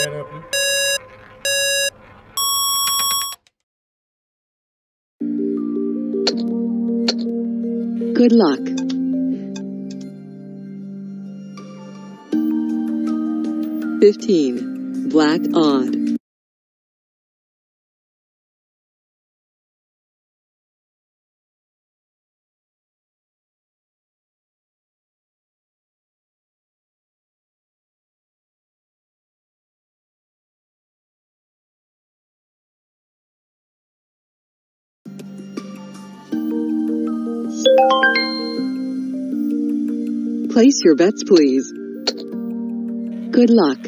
तयार आहे आपली Good luck. Fifteen. Black odd. Place your bets, please. Good luck.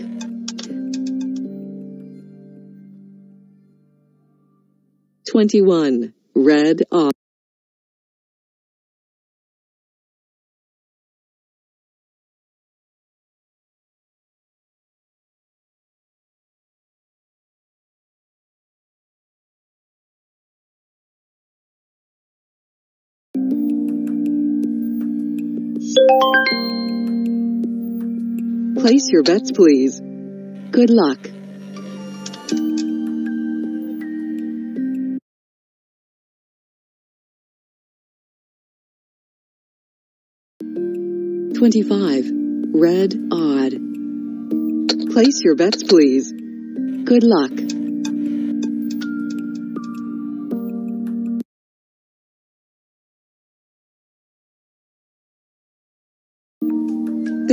Twenty-one. Red off. Place your bets, please. Good luck. Twenty-five. Red odd. Place your bets, please. Good luck.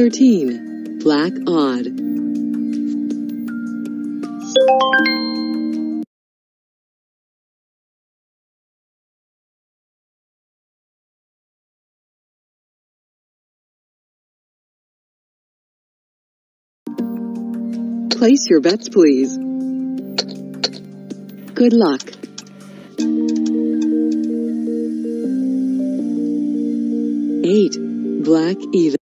Thirteen. Black odd. Place your bets, please. Good luck. Eight. Black even.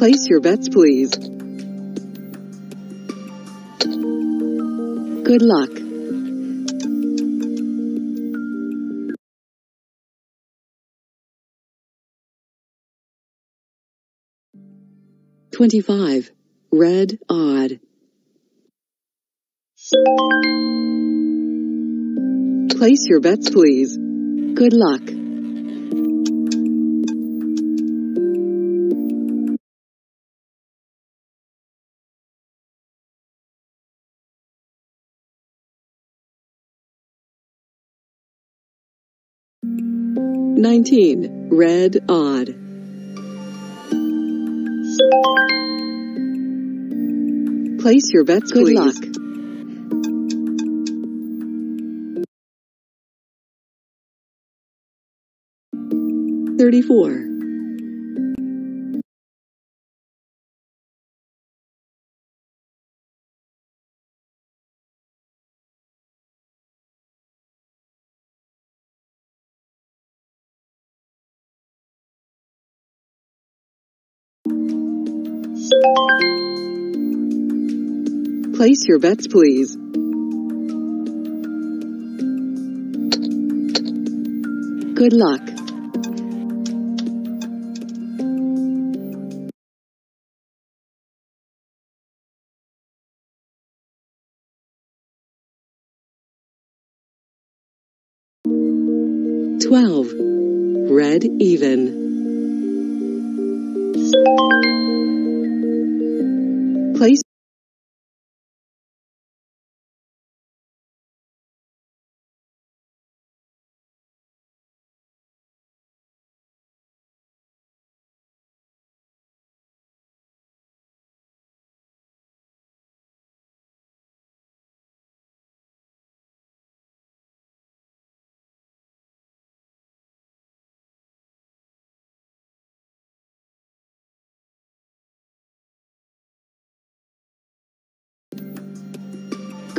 Place your bets, please. Good luck. Twenty-five. Red odd. Place your bets, please. Good luck. Nineteen. Red odd. Place your bets, Good please. luck. Thirty-four. Place your bets, please. Good luck. Twelve. Red even.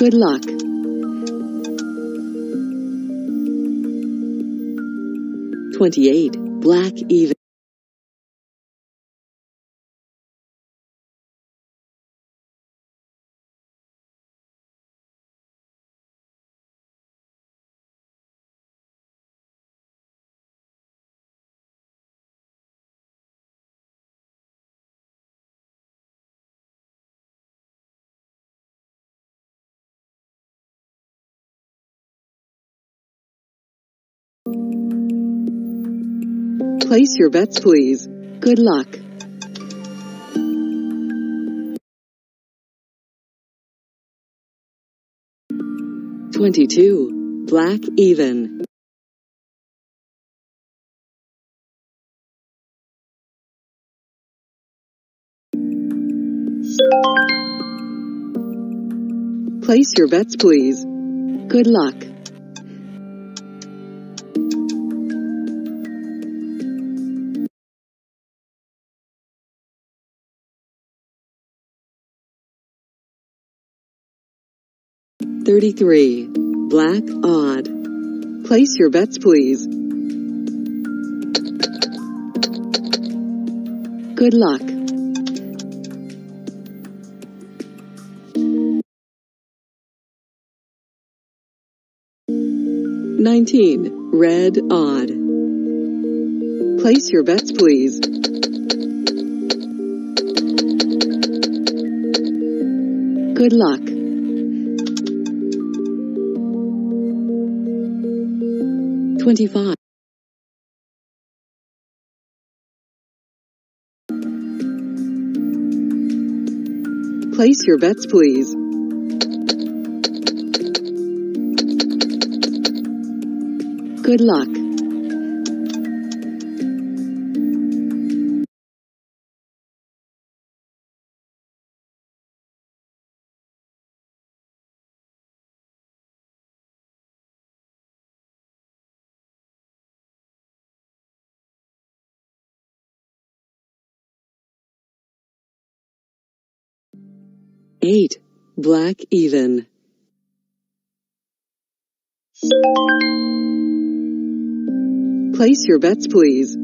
Good luck. Twenty-eight. Black even. Place your bets, please. Good luck. Twenty-two. Black even. Place your bets, please. Good luck. Thirty-three. Black odd. Place your bets, please. Good luck. Nineteen. Red odd. Place your bets, please. Good luck. Twenty-five. Place your bets, please. Good luck. Eight. Black even. Place your bets, please.